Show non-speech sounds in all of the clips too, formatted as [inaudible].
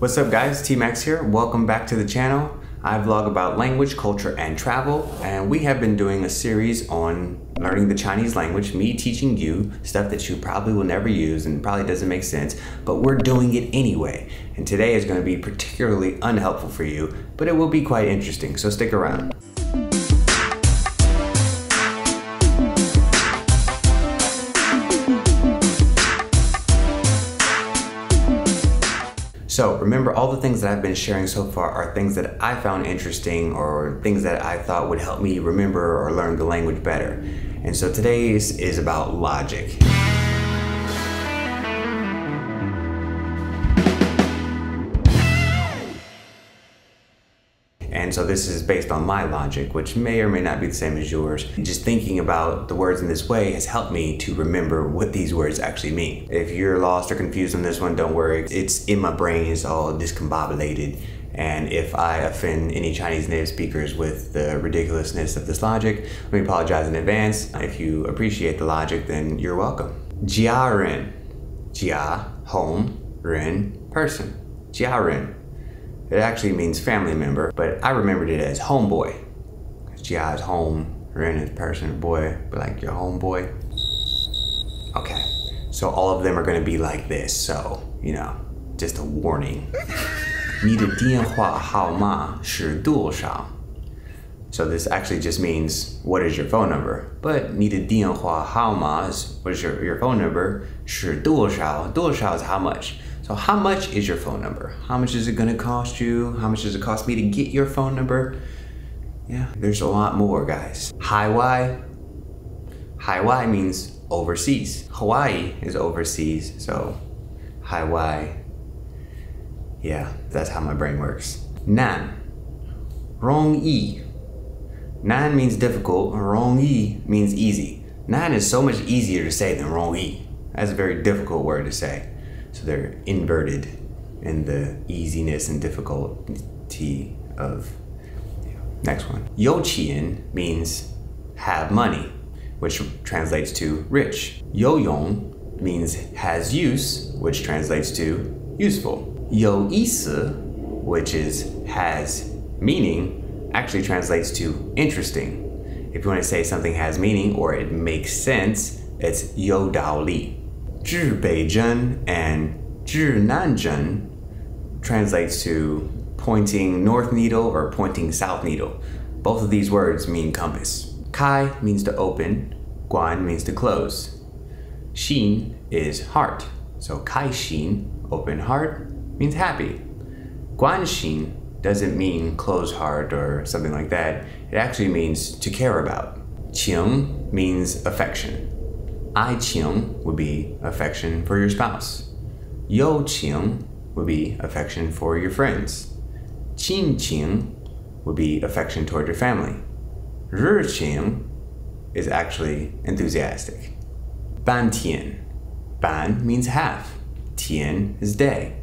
What's up guys, T-Max here. Welcome back to the channel. I vlog about language, culture, and travel, and we have been doing a series on learning the Chinese language, me teaching you stuff that you probably will never use and probably doesn't make sense, but we're doing it anyway. And today is gonna be particularly unhelpful for you, but it will be quite interesting, so stick around. So remember all the things that I've been sharing so far are things that I found interesting or things that I thought would help me remember or learn the language better. And so today's is about logic. And so this is based on my logic, which may or may not be the same as yours. Just thinking about the words in this way has helped me to remember what these words actually mean. If you're lost or confused on this one, don't worry. It's in my brain, it's all discombobulated. And if I offend any Chinese native speakers with the ridiculousness of this logic, let me apologize in advance. If you appreciate the logic, then you're welcome. Jia Ren. Jia, home, Ren, person. Jia Ren. It actually means family member, but I remembered it as homeboy. Because Jia is home, Ren is person, boy, but like your homeboy. Okay, so all of them are gonna be like this, so, you know, just a warning. [laughs] 你的电话号码是多少? So this actually just means what is your phone number? But 你的电话号码 is what is your, your phone number? 是多少?多少 is how much? So how much is your phone number? How much is it gonna cost you? How much does it cost me to get your phone number? Yeah, there's a lot more, guys. Hawaii. Hawaii means overseas. Hawaii is overseas, so Hawaii. Yeah, that's how my brain works. Nan. Wrong E. Nan means difficult, wrong E means easy. Nan is so much easier to say than wrong E. That's a very difficult word to say. So they're inverted in the easiness and difficulty of. Next one. Youqian means have money, which translates to rich. Youyong means has use, which translates to useful. Yo which is has meaning, actually translates to interesting. If you want to say something has meaning or it makes sense, it's yo dao li. Zhibeizhen and Zhinanzhen translates to pointing north needle or pointing south needle. Both of these words mean compass. Kai means to open, Guan means to close. Xin is heart, so Kai Xin, open heart, means happy. Guan Xin doesn't mean close heart or something like that. It actually means to care about. Qing means affection. Ai Qing would be affection for your spouse. You Qing would be affection for your friends. Qin Qing would be affection toward your family. Re Qing is actually enthusiastic. Ban Tian. Ban means half. Tian is day.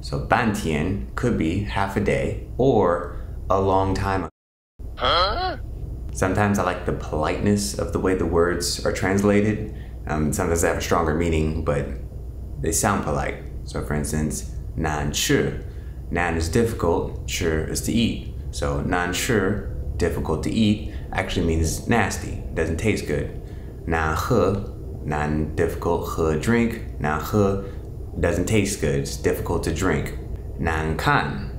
So Ban Tian could be half a day or a long time. Huh? Sometimes I like the politeness of the way the words are translated. Um, sometimes they have a stronger meaning, but they sound polite. So for instance, nan shi. Nan is difficult, shi is to eat. So nan shi, difficult to eat, actually means nasty, doesn't taste good. Nan he, nan difficult, he drink, nan he doesn't taste good, it's difficult to drink. Nan kan.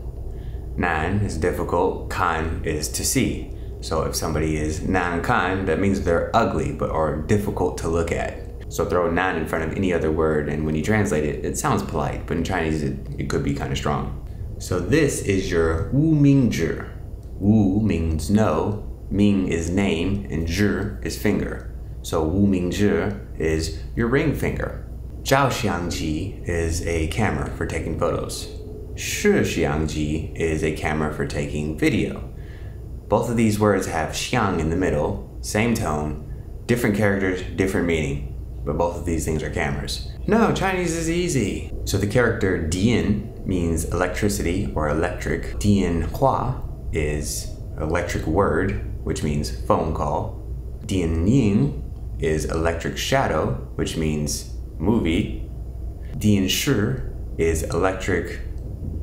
Nan is difficult, kan is to see. So if somebody is nan kan, that means they're ugly but are difficult to look at. So throw nan in front of any other word, and when you translate it, it sounds polite, but in Chinese it, it could be kind of strong. So this is your Wu Ming Zhi. Wu means no, Ming is name, and Zhi is finger. So Wu Ming Zhi is your ring finger. Zhao Xiangji is a camera for taking photos. Shi Xiangji is a camera for taking video. Both of these words have xiang in the middle, same tone, different characters, different meaning, but both of these things are cameras. No, Chinese is easy. So the character dian means electricity or electric. Dian hua is electric word, which means phone call. Dian ying is electric shadow, which means movie. Dian shi is electric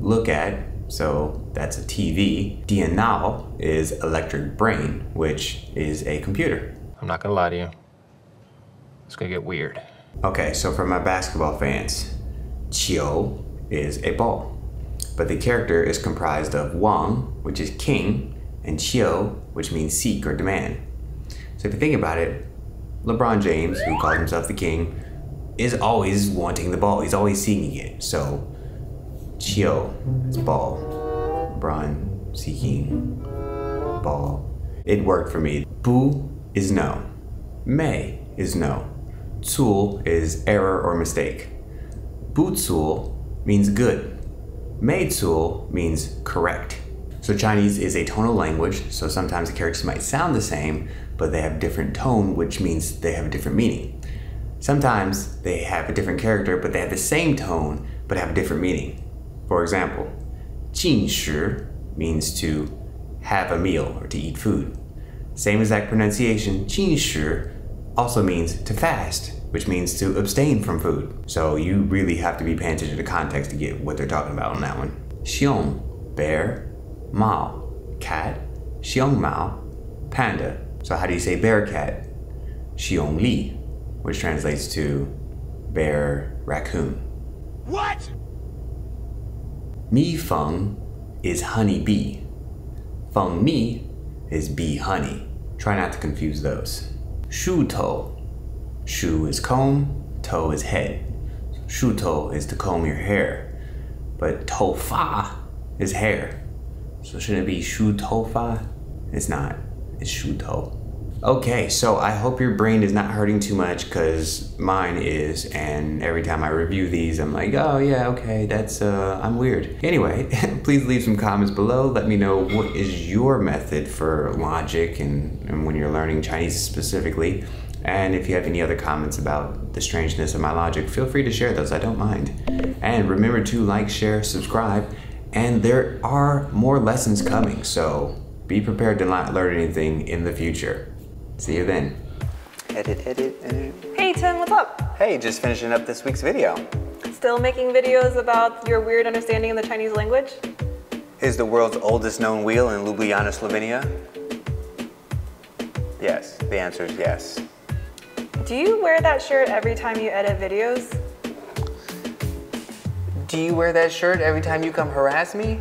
look at, so that's a TV. Diannao is electric brain, which is a computer. I'm not gonna lie to you. It's gonna get weird. Okay, so for my basketball fans, Qiu is a ball. But the character is comprised of Wang, which is king, and Qiu, which means seek or demand. So if you think about it, LeBron James, who calls himself the king, is always wanting the ball. He's always seeking it. So Qiu is ball. LeBron seeking ball. It worked for me. Bu is no. Mei is no. Cuo is error or mistake. Bucuo means good. Meicuo means correct. So Chinese is a tonal language, so sometimes the characters might sound the same, but they have different tone, which means they have a different meaning. Sometimes they have a different character, but they have the same tone, but have a different meaning. For example, 进食 means to have a meal or to eat food. Same exact pronunciation, 进食 also means to fast, which means to abstain from food. So you really have to be paying attention to context to get what they're talking about on that one. Xiong, bear. Mao, cat. Xiong Mao, panda. So how do you say bear cat? Xiong Li, which translates to bear raccoon. What? Mi Feng is honey bee. Feng Mi is bee honey. Try not to confuse those. Shu Tou. Shu is comb, tou is head. Shu Tou is to comb your hair. But Tou Fa is hair. So should it be Shu Tou Fa? It's not. It's Shu Tou. Okay, so I hope your brain is not hurting too much because mine is, and every time I review these, I'm like, oh yeah, okay, that's, uh, I'm weird. Anyway, [laughs] please leave some comments below. Let me know what is your method for logic and, and when you're learning Chinese specifically. And if you have any other comments about the strangeness of my logic, feel free to share those, I don't mind. And remember to like, share, subscribe, and there are more lessons coming, so be prepared to not learn anything in the future. See you then. Edit, edit, edit. Hey Tim, what's up? Hey, just finishing up this week's video. Still making videos about your weird understanding of the Chinese language? Is the world's oldest known wheel in Ljubljana, Slovenia? Yes, the answer is yes. Do you wear that shirt every time you edit videos? Do you wear that shirt every time you come harass me?